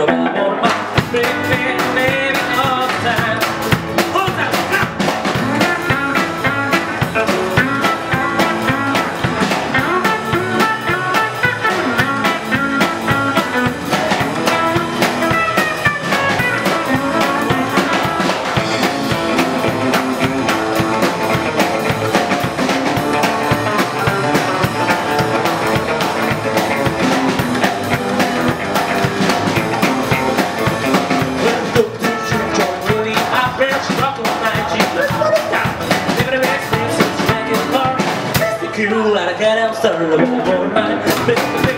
a woman Big, big, big, Cool, I got out started over the morning.